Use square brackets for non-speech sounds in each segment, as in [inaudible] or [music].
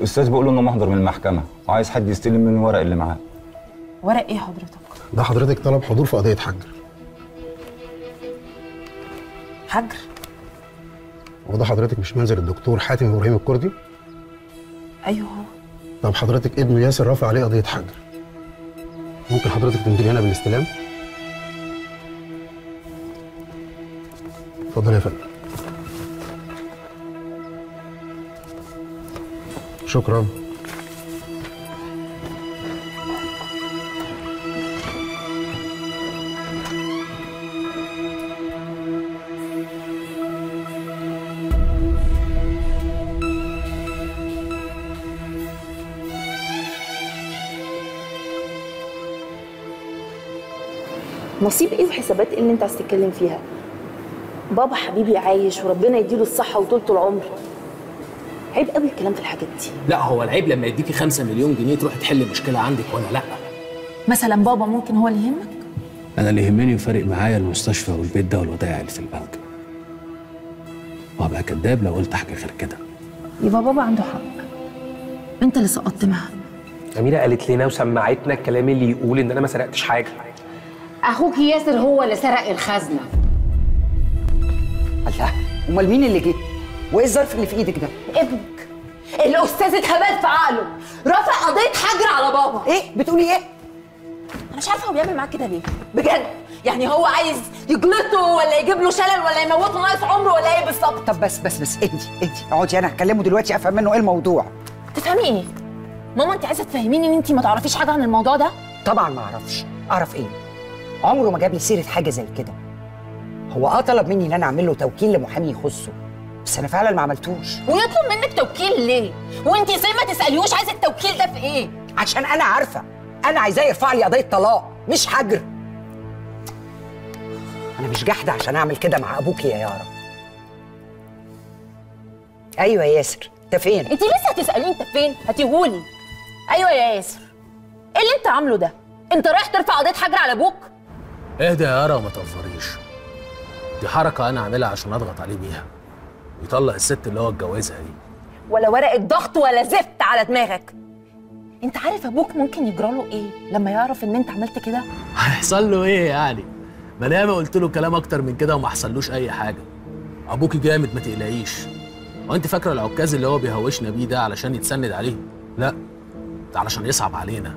الأستاذ بيقول إنه محضر من المحكمة وعايز حد يستلم منه الورق اللي معاه. ورق إيه حضرتك؟ ده حضرتك طلب حضور في قضية حجر. حجر؟ وده حضرتك مش منزل الدكتور حاتم إبراهيم الكردي؟ أيوه. هو طب حضرتك ابنه ياسر رافع عليه قضية حجر. ممكن حضرتك تمضي هنا بالاستلام؟ اتفضل يا فندم. شكرا. نصيب إيه وحسابات إيه اللي انت عايز تتكلم فيها؟ بابا حبيبي عايش وربنا يديله الصحة وطولة العمر. عيب قوي الكلام في الحاجات دي. لا هو العيب لما يديكي 5 مليون جنيه تروحي تحلي مشكلة عندك وأنا لا؟ مثلا بابا ممكن هو اللي يهمك؟ أنا اللي يهمني وفارق معايا المستشفى والبيت ده والودائع اللي في البنك. وهبقى كداب لو قلت حاجة غير كده. يبقى بابا عنده حق. انت اللي سقطت معاه. أميرة قالت لنا وسمعتنا الكلام اللي يقول إن أنا ما سرقتش حاجة. أخوك ياسر هو اللي سرق الخزنة. الله أمال مين اللي جه؟ وايه الظرف اللي في إيدك ده؟ ابنك. الأستاذ اتهبل في عقله. رافع قضية حجر على بابا. إيه؟ بتقولي إيه؟ أنا مش عارفة هو بيعمل معاك كده ليه. بجد؟ يعني هو عايز يجلطه ولا يجيب له شلل ولا يموته ناقص عمره ولا إيه بالظبط؟ طب بس بس بس اهدي اهدي اقعدي أنا هكلمه دلوقتي افهم منه إيه الموضوع. تفهمي إيه؟ ماما انت عايزة تفهميني ان انت ما تعرفيش حاجة عن الموضوع ده؟ طبعا ما أعرفش. اعرف إيه؟ عمره ما جاب لي سيرة حاجة زي كده. هو آه طلب مني ان أنا اعمل له توكيل لمحامي يخصه. بس أنا فعلا ما عملتوش. ويطلب منك توكيل ليه؟ وأنت زي ما تسأليهوش عايزه التوكيل ده في إيه؟ عشان أنا عارفة. أنا عايزاه يرفع لي قضية طلاق مش حجر. أنا مش جاحدة عشان أعمل كده مع أبوك يا يارا. أيوه يا ياسر أنت فين؟ أنت لسه هتساليني أنت فين؟ هتقولي أيوه يا ياسر. إيه اللي أنت عامله ده؟ أنت رايح ترفع قضية حجر على أبوك؟ اهدى يا يارا وما تنفريش دي حركة أنا عاملها عشان أضغط عليه بيها. ويطلق الست اللي هو اتجوزها دي. ولا ورقة ضغط ولا زفت على دماغك. انت عارف أبوك ممكن يجرى له إيه لما يعرف ان انت عملت كده؟ هيحصل له إيه يعني؟ ما أنا ياما قلت له كلام أكتر من كده وما حصلوش اي حاجة. ابوكي جامد ما تقلقيش. وانت فاكرة العكاز اللي هو بيهوشنا بيه ده علشان يتسند عليه؟ لا ده علشان يصعب علينا.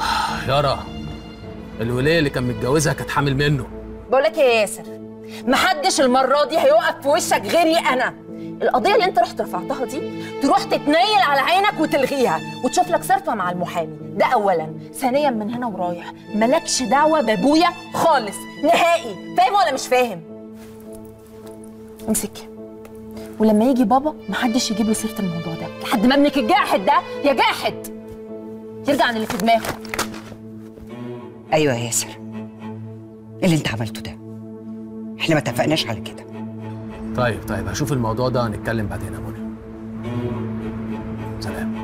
[sighs] يارا الوليه اللي كان متجوزها كانت حامل منه. بقول لك يا ياسر؟ محدش المرة دي هيقف في وشك غيري أنا. القضية اللي أنت رحت رفعتها دي تروح تتنيل على عينك وتلغيها وتشوف لك صرفة مع المحامي. ده اولا. ثانيا من هنا ورايح. مالكش دعوة بأبويا خالص. نهائي. فاهم ولا مش فاهم؟ امسك. ولما يجي بابا محدش يجيب له سيرة الموضوع ده. لحد ما ابنك الجاحد ده يا جاحد! يرجع عن اللي في دماغه. أيوه يا ياسر. إيه اللي أنت عملته ده؟ إحنا ما اتفقناش على كده. طيب طيب هشوف الموضوع ده هنتكلم بعدين يا منى. سلام.